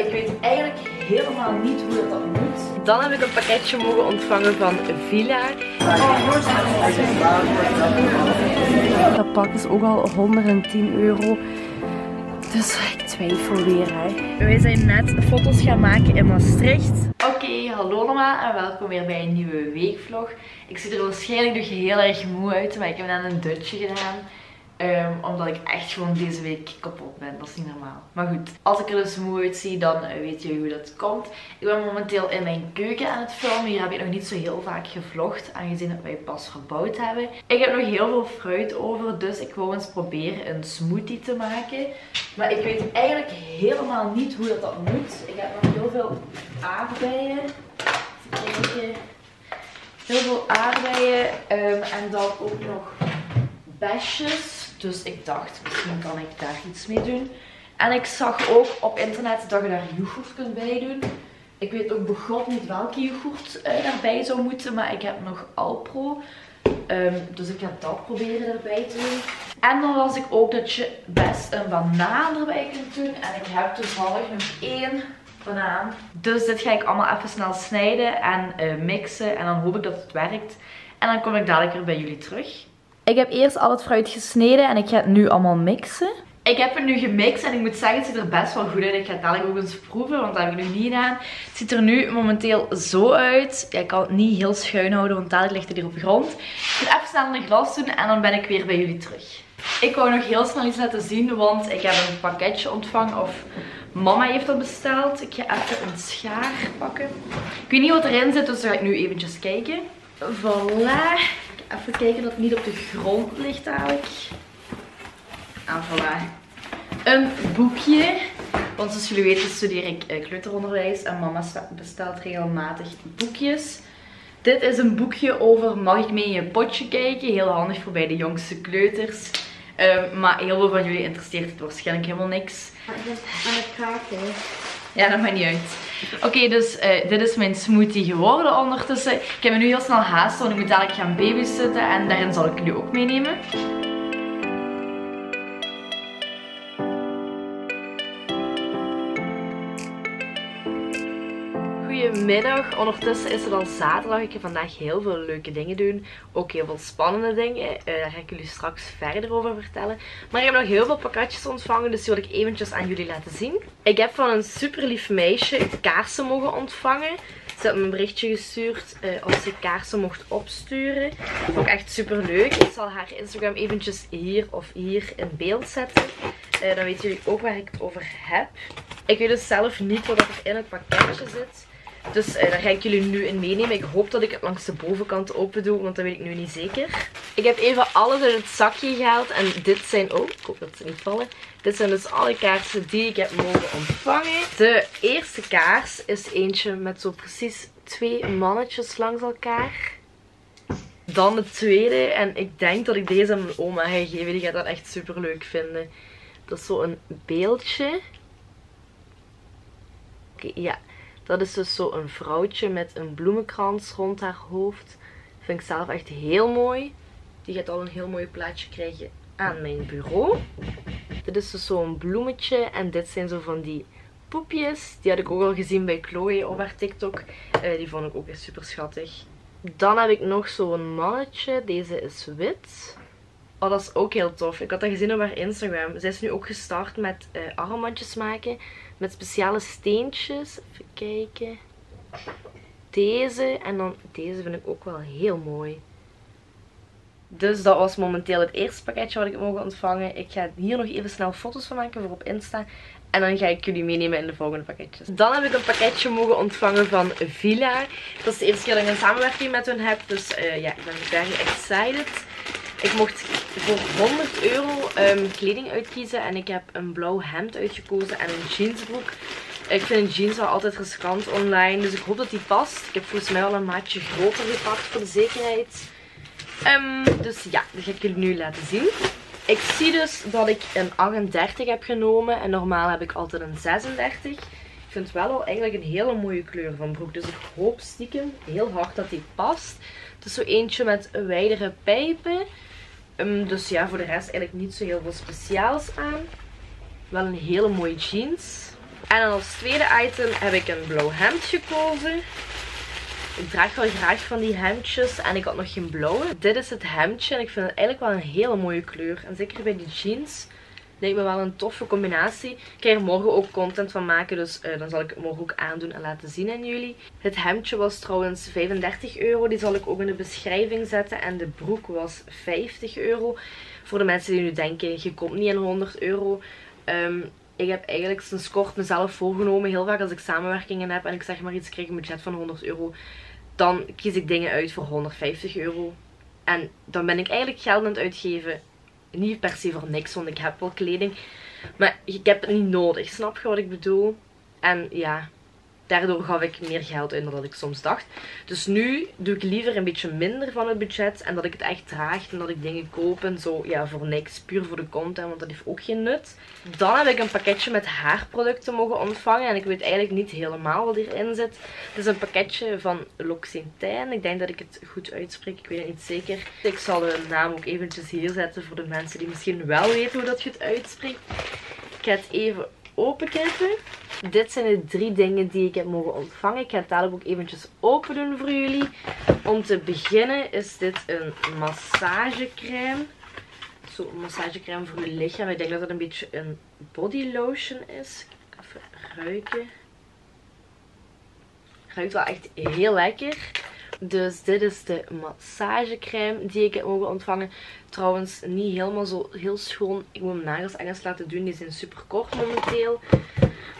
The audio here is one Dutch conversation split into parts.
Ik weet eigenlijk helemaal niet hoe dat, dat moet. Dan heb ik een pakketje mogen ontvangen van Villa. Dat pak is ook al 110 euro. Dus ik twijfel weer. Hè. Wij zijn net foto's gaan maken in Maastricht. Oké, hallo allemaal en welkom weer bij een nieuwe weekvlog. Ik zie er waarschijnlijk nog heel erg moe uit, maar ik heb net een dutje gedaan. Ehm, omdat ik echt gewoon deze week kapot ben. Dat is niet normaal. Maar goed, als ik er dus moe uitzie, dan eh, weet je hoe dat komt. Ik ben momenteel in mijn keuken aan het filmen. Hier heb ik nog niet zo heel vaak gevlogd, aangezien dat wij pas gebouwd hebben. Ik heb nog heel veel fruit over, dus ik wou eens proberen een smoothie te maken. Maar ik weet eigenlijk helemaal niet hoe dat, moet. Ik heb nog heel veel aardbeien. Even kijken. Heel veel aardbeien. Um, en dan ook nog besjes. Dus ik dacht, misschien kan ik daar iets mee doen. En ik zag ook op internet dat je daar yoghurt kunt bij doen. Ik weet ook begot niet welke yoghurt uh, daarbij zou moeten, maar ik heb nog Alpro. Um, dus ik ga dat proberen erbij te doen. En dan las ik ook dat je best een banaan erbij kunt doen. En ik heb toevallig nog één banaan. Dus dit ga ik allemaal even snel snijden en uh, mixen. En dan hoop ik dat het werkt. En dan kom ik dadelijk weer bij jullie terug. Ik heb eerst al het fruit gesneden en ik ga het nu allemaal mixen. Ik heb het nu gemixt en ik moet zeggen, het ziet er best wel goed uit. Ik ga het dadelijk ook eens proeven, want dat heb ik nog niet gedaan. Het ziet er nu momenteel zo uit. Ik kan het niet heel schuin houden, want dadelijk ligt het hier op de grond. Ik ga even snel in een glas doen en dan ben ik weer bij jullie terug. Ik wou nog heel snel iets laten zien, want ik heb een pakketje ontvangen. Of mama heeft dat besteld. Ik ga even een schaar pakken. Ik weet niet wat erin zit, dus dan ga ik nu eventjes kijken. Voilà. Even kijken dat het niet op de grond ligt eigenlijk. En voilà. Een boekje. Want zoals jullie weten studeer ik eh, kleuteronderwijs en mama bestelt regelmatig boekjes. Dit is een boekje over mag ik mee in je potje kijken. Heel handig voor bij de jongste kleuters. Ehm, maar heel veel van jullie interesseert het waarschijnlijk helemaal niks. Aan het kaarten. Ja, dat maakt niet uit. Oké, dus uh, dit is mijn smoothie geworden ondertussen. Ik heb me nu heel snel haast, want ik moet dadelijk gaan babysitten en daarin zal ik jullie ook meenemen. Goedemiddag, ondertussen is het al zaterdag. Ik ga vandaag heel veel leuke dingen doen. Ook heel veel spannende dingen. Uh, daar ga ik jullie straks verder over vertellen. Maar ik heb nog heel veel pakketjes ontvangen, dus die wil ik eventjes aan jullie laten zien. Ik heb van een super lief meisje kaarsen mogen ontvangen. Ze had me een berichtje gestuurd uh, als ze kaarsen mocht opsturen. Dat vond ik echt super leuk. Ik zal haar Instagram eventjes hier of hier in beeld zetten. Uh, dan weten jullie ook waar ik het over heb. Ik weet dus zelf niet wat er in het pakketje zit. Dus uh, daar ga ik jullie nu in meenemen. Ik hoop dat ik het langs de bovenkant open doe, want dat weet ik nu niet zeker. Ik heb even alles uit het zakje gehaald. En dit zijn oh, ik hoop dat ze niet vallen. Dit zijn dus alle kaarsen die ik heb mogen ontvangen. De eerste kaars is eentje met zo precies twee mannetjes langs elkaar. Dan de tweede. En ik denk dat ik deze aan mijn oma ga geven. Die gaat dat echt super leuk vinden. Dat is zo een beeldje. Oké, ja. Dat is dus zo een vrouwtje met een bloemenkrans rond haar hoofd. Vind ik zelf echt heel mooi. Die gaat al een heel mooi plaatje krijgen aan mijn bureau. Dit is dus zo'n bloemetje. En dit zijn zo van die poepjes. Die had ik ook al gezien bij Chloe op haar TikTok. Uh, die vond ik ook echt super schattig. Dan heb ik nog zo'n mannetje. Deze is wit. Oh, dat is ook heel tof. Ik had dat gezien op haar Instagram. Zij is nu ook gestart met uh, armbandjes maken. Met speciale steentjes. Even kijken. Deze. En dan deze vind ik ook wel heel mooi. Dus dat was momenteel het eerste pakketje wat ik mogen ontvangen. Ik ga hier nog even snel foto's van maken voor op Insta. En dan ga ik jullie meenemen in de volgende pakketjes. Dan heb ik een pakketje mogen ontvangen van Villa. Dat is de eerste keer dat ik een samenwerking met hun heb. Dus uh, ja, ik ben very excited. Ik mocht voor 100 euro um, kleding uitkiezen. En ik heb een blauw hemd uitgekozen en een jeansbroek. Ik vind jeans wel altijd riskant online. Dus ik hoop dat die past. Ik heb volgens mij al een maatje groter gepakt voor de zekerheid. Um, dus ja, dat ga ik jullie nu laten zien. Ik zie dus dat ik een 38 heb genomen. En normaal heb ik altijd een 36. Ik vind wel al eigenlijk een hele mooie kleur van broek. Dus ik hoop stiekem heel hard dat die past. Het is zo eentje met wijdere pijpen. Um, dus ja, voor de rest eigenlijk niet zo heel veel speciaals aan. Wel een hele mooie jeans. En als tweede item heb ik een blauw hemd gekozen. Ik draag wel graag van die hemdjes en ik had nog geen blauwe. Dit is het hemdje en ik vind het eigenlijk wel een hele mooie kleur. En zeker bij die jeans lijkt me wel een toffe combinatie. Ik ga er morgen ook content van maken, dus uh, dan zal ik het morgen ook aandoen en laten zien aan jullie. Het hemdje was trouwens 35 euro, die zal ik ook in de beschrijving zetten. En de broek was 50 euro. Voor de mensen die nu denken, je komt niet in 100 euro. Um, ik heb eigenlijk sinds kort mezelf voorgenomen, heel vaak als ik samenwerkingen heb en ik zeg maar iets krijg een budget van 100 euro, dan kies ik dingen uit voor 150 euro. En dan ben ik eigenlijk geld aan het uitgeven. Niet per se voor niks, want ik heb wel kleding. Maar ik heb het niet nodig, snap je wat ik bedoel? En ja, daardoor gaf ik meer geld uit dan ik soms dacht. Dus nu doe ik liever een beetje minder van het budget. En dat ik het echt draag en dat ik dingen koop en zo. Ja, voor niks. Puur voor de content, want dat heeft ook geen nut. Dan heb ik een pakketje met haarproducten mogen ontvangen. En ik weet eigenlijk niet helemaal wat hierin zit. Het is een pakketje van L'Occitane. Ik denk dat ik het goed uitspreek. Ik weet het niet zeker. Ik zal de naam ook eventjes hier zetten voor de mensen die misschien wel weten hoe dat je het uitspreekt. Ik ga het even openknippen. Dit zijn de drie dingen die ik heb mogen ontvangen. Ik ga het dadelijk ook eventjes open doen voor jullie. Om te beginnen is dit een massagecrème. Zo, een massagecrème voor je lichaam. Ik denk dat het een beetje een body lotion is. Even ruiken. Ruikt wel echt heel lekker. Dus dit is de massagecrème die ik heb mogen ontvangen. Trouwens niet helemaal zo heel schoon. Ik moet mijn nagels ergens laten doen. Die zijn super kort momenteel.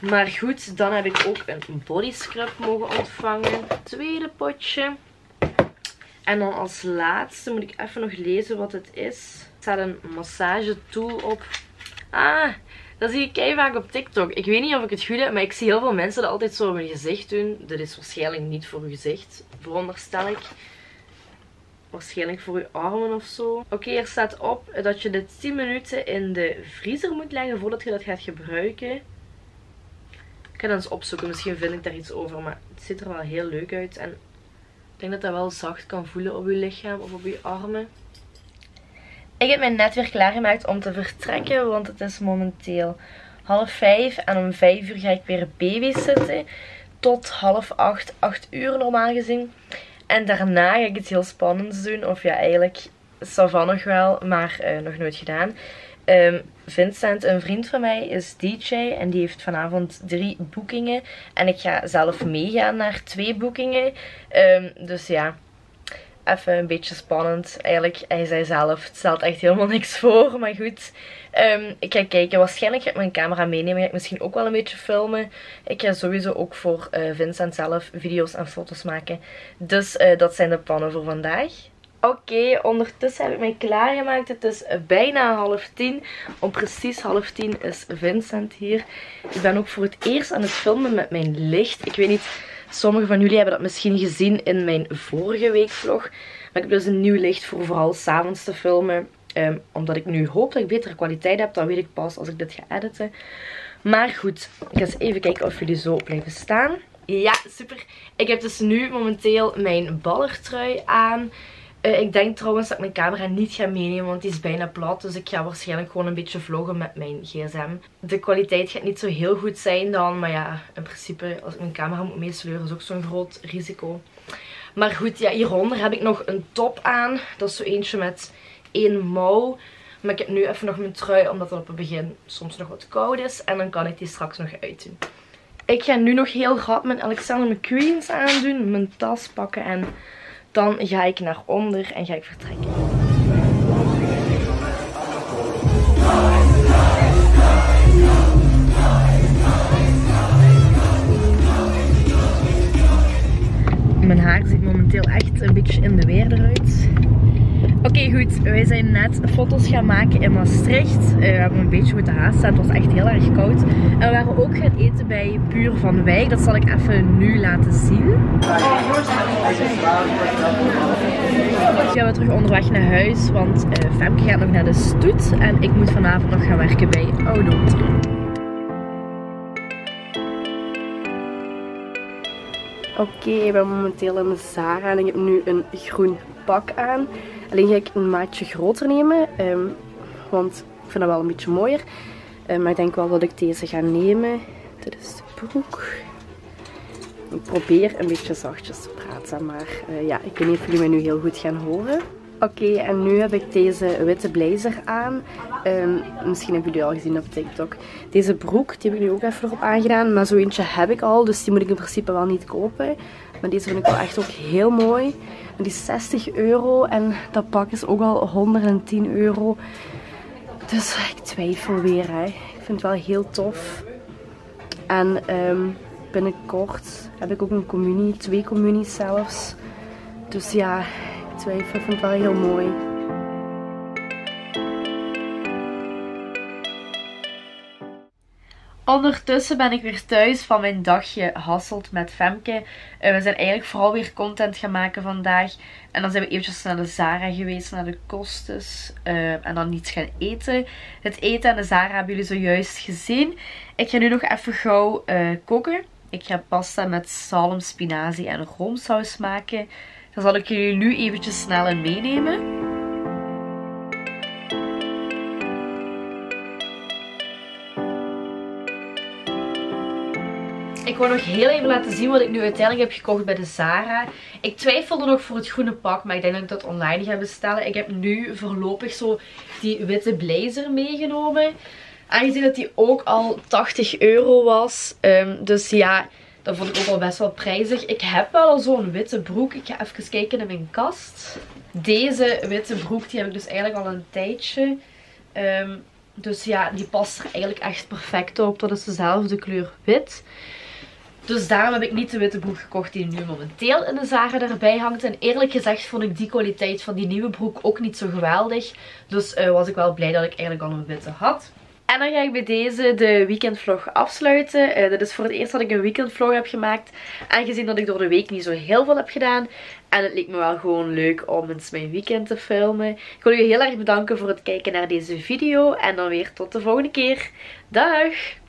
Maar goed, dan heb ik ook een body scrub mogen ontvangen. Tweede potje. En dan als laatste moet ik even nog lezen wat het is. Er staat een massage tool op. Ah, dat zie ik kei vaak op TikTok. Ik weet niet of ik het goed heb, maar ik zie heel veel mensen dat altijd zo op hun gezicht doen. Dit is waarschijnlijk niet voor uw gezicht, veronderstel ik. Waarschijnlijk voor je armen of zo. Oké, er staat op dat je dit 10 minuten in de vriezer moet leggen voordat je dat gaat gebruiken. Ik ga dat eens opzoeken. Misschien vind ik daar iets over. Maar het ziet er wel heel leuk uit. En ik denk dat dat wel zacht kan voelen op je lichaam of op je armen. Ik heb mij net weer klaargemaakt om te vertrekken. Want het is momenteel half vijf. En om vijf uur ga ik weer babysitten. Tot half acht, acht uur normaal gezien. En daarna ga ik iets heel spannends doen. Of ja, eigenlijk Savan nog wel, maar uh, nog nooit gedaan. Um, Vincent, een vriend van mij, is DJ en die heeft vanavond drie boekingen. En ik ga zelf meegaan naar twee boekingen. Um, dus ja, even een beetje spannend. Eigenlijk, hij zei zelf, het stelt echt helemaal niks voor, maar goed. Um, ik ga kijken, waarschijnlijk ga ik mijn camera meenemen. Ga ik misschien ook wel een beetje filmen. Ik ga sowieso ook voor uh, Vincent zelf video's en foto's maken. Dus uh, dat zijn de plannen voor vandaag. Oké, ondertussen heb ik mij klaargemaakt. Het is bijna half tien. Om precies half tien is Vincent hier. Ik ben ook voor het eerst aan het filmen met mijn licht. Ik weet niet, sommigen van jullie hebben dat misschien gezien in mijn vorige weekvlog. Maar ik heb dus een nieuw licht voor vooral s'avonds te filmen. Um, omdat ik nu hoop dat ik betere kwaliteit heb. Dat weet ik pas als ik dit ga editen. Maar goed, ik ga eens even kijken of jullie zo blijven staan. Ja, super. Ik heb dus nu momenteel mijn ballertrui aan. Uh, ik denk trouwens dat ik mijn camera niet ga meenemen, want die is bijna plat. Dus ik ga waarschijnlijk gewoon een beetje vloggen met mijn gsm. De kwaliteit gaat niet zo heel goed zijn dan. Maar ja, in principe als ik mijn camera moet meesleuren is ook zo'n groot risico. Maar goed, ja, hieronder heb ik nog een top aan. Dat is zo eentje met één mouw. Maar ik heb nu even nog mijn trui, omdat het op het begin soms nog wat koud is. En dan kan ik die straks nog uitdoen. Ik ga nu nog heel grap mijn Alexander McQueen's aandoen. Mijn tas pakken en dan ga ik naar onder en ga ik vertrekken. Zijn net foto's gaan maken in Maastricht. Uh, we hebben een beetje moeten haasten. Het was echt heel erg koud. En we waren ook gaan eten bij Puur van Wijk. Dat zal ik even nu laten zien. We gaan we terug onderweg naar huis. Want uh, Femke gaat nog naar de stoet. En ik moet vanavond nog gaan werken bij Oudot. Oké, ik ben momenteel in Zara en ik heb nu een groen pak aan. Alleen ga ik een maatje groter nemen, um, want ik vind dat wel een beetje mooier. Um, maar ik denk wel dat ik deze ga nemen. Dit is de broek. Ik probeer een beetje zachtjes te praten, maar uh, ja, ik weet niet of jullie mij nu heel goed gaan horen. Oké, en nu heb ik deze witte blazer aan. Um, misschien hebben jullie al gezien op TikTok. Deze broek, die heb ik nu ook even erop aangedaan. Maar zo eentje heb ik al, dus die moet ik in principe wel niet kopen. Maar deze vind ik wel echt ook heel mooi. En die is 60 euro en dat pak is ook al 110 euro. Dus ik twijfel weer. Hè. Ik vind het wel heel tof. En um, binnenkort heb ik ook een communie, twee communies zelfs. Dus ja, Ik vind het wel heel mooi. Ondertussen ben ik weer thuis van mijn dagje Hasselt met Femke. Uh, we zijn eigenlijk vooral weer content gaan maken vandaag. En dan zijn we eventjes naar de Zara geweest, naar de Kostes. Uh, en dan iets gaan eten. Het eten en de Zara hebben jullie zojuist gezien. Ik ga nu nog even gauw uh, koken. Ik ga pasta met zalm, spinazie en roomsaus maken. Dan zal ik jullie nu eventjes snel in meenemen. Ik wil nog heel even laten zien wat ik nu uiteindelijk heb gekocht bij de Zara. Ik twijfelde nog voor het groene pak, maar ik denk dat ik dat online ga bestellen. Ik heb nu voorlopig zo die witte blazer meegenomen. Aangezien dat die ook al 80 euro was. Um, dus ja, dat vond ik ook al best wel prijzig. Ik heb wel al zo'n witte broek. Ik ga even kijken in mijn kast. Deze witte broek, die heb ik dus eigenlijk al een tijdje. Um, dus ja, die past er eigenlijk echt perfect op. Dat is dezelfde kleur wit. Dus daarom heb ik niet de witte broek gekocht die nu momenteel in de Zara erbij hangt. En eerlijk gezegd vond ik die kwaliteit van die nieuwe broek ook niet zo geweldig. Dus uh, was ik wel blij dat ik eigenlijk al een witte had. En dan ga ik bij deze de weekendvlog afsluiten. Uh, dit is voor het eerst dat ik een weekendvlog heb gemaakt. Aangezien dat ik door de week niet zo heel veel heb gedaan. En het leek me wel gewoon leuk om eens mijn weekend te filmen. Ik wil jullie heel erg bedanken voor het kijken naar deze video. En dan weer tot de volgende keer. Dag!